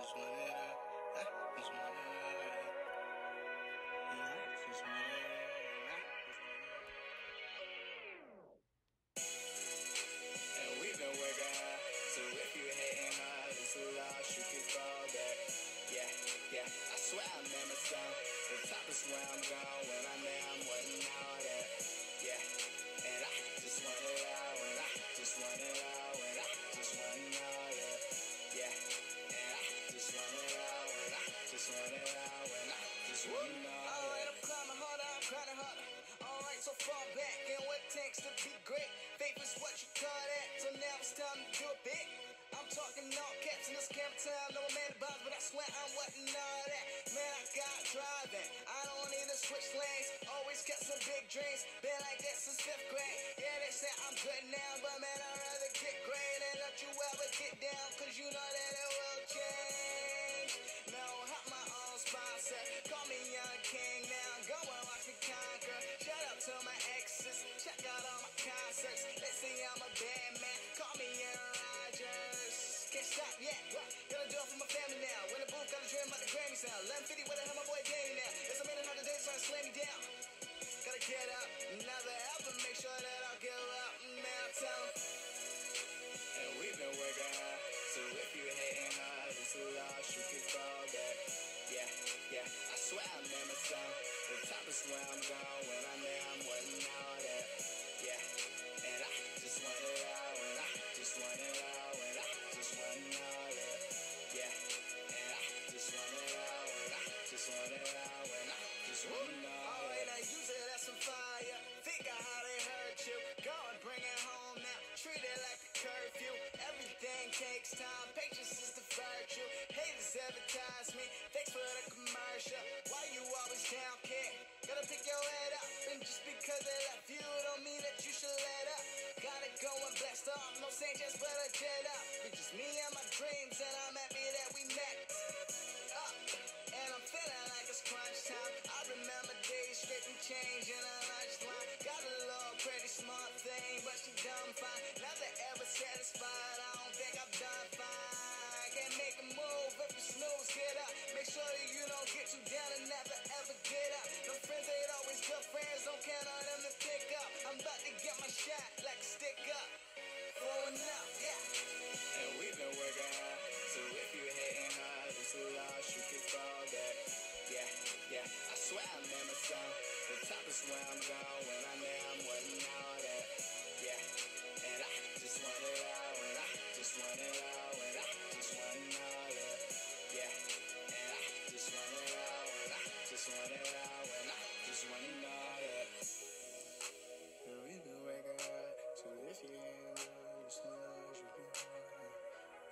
Yeah. Yeah, yeah, I swear I remember some. The top is where I'm going I know I'm wasn't I'm climbing harder, I'm grinding harder. Alright, so far back, and what takes to be great. That, so now it's time to do it big. I'm talking this no man about, but I swear I'm that. Man, I got driving, I don't need to switch lanes. Always kept some big dreams, been like that since fifth grade. Yeah, they say I'm good now, but man, I'd rather get great and let you ever get down, cause you know that it will change. Call me Young King now, go and watch me conquer. Shout out to my exes, check out all my concerts. They say I'm a bad man, call me Aaron Rodgers. Can't stop yet, gonna do it for my family now. When the booth got a dream about the Grammy sound. 1150 where the hell my boy Danny now. It's a minute hundred days trying to slam me down. Gotta get up, never ever make sure that I'll give up. I'm telling. And we've been working hard, so if you hating hard, it's a loss, you can fall back. Yeah, yeah, I swear I remember some. The top is where I'm going I know I'm wasn't all that. Yeah, and I just want it all, and I just want it all, and I just want all that. Yeah, and I just want it all, and I just want it all, and I just want all Alright. I use it as some fire. Think of how they hurt you. Go and bring it home now. Treat it like a curfew. Takes time. Patience is the virtue. Haters advertise me. Thanks for the commercial. Why you always down, kid? Gotta pick your head up. And just because they left you don't mean that you should let up. Gotta go and blast off. No Sanchez, but a jet up. It's just me and my dreams, and I'm happy that we met up. And I'm feeling like it's crunch time. I remember days scraping change in done fine. Never ever satisfied. I don't think I've done fine. Can't make a move if you snooze, get up. Make sure that you don't get too down and never ever get up. No friends ain't always good friends. Don't count on them to pick up. I'm about to get my shot like a stick up. Throwing up, yeah. And we've been working hard, so if you hating hard, it's a loss, you can fall back. Yeah, yeah, I swear I remember some. The top is where I'm going when I I'm wasn't all that. Yeah, want it all, and I just want it all, and I just want it all that. Yeah, and I just want it all, and I just want it all, and I just want it all that. And we've been working hard, so if you ain't know, it's no loss, you can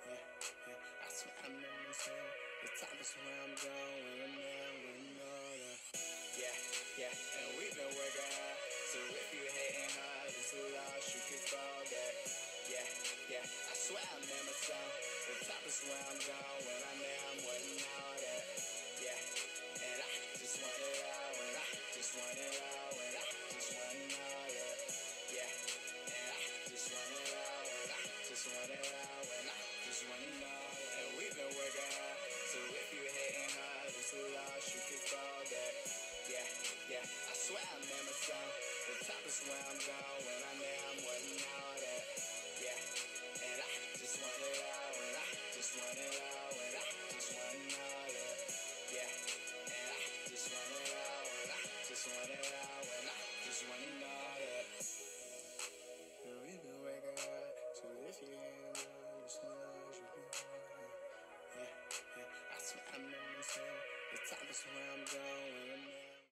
yeah, yeah. I swear I remember saying the top is where I'm going I'm there, when you know that. Yeah, yeah, and we've been working hard. So if you hating hard, it's a loss, you can fall back. Yeah, yeah, I swear I remember some. The top is where I'm going I know I'm wasn't all that. Yeah, and I just want it all, and I just want it all, and I just want it all that. Yeah, and I just want it all, and I just want it all, and I just want it all. And we've been working hard, so if you hating hard, it's a loss, you can fall back. Yeah, yeah, I swear I remember some. The top is where I'm going I know I'm wasn't all I just that. Ain't know, can Yeah, yeah, I swear I remember saying the top is where I'm going I'm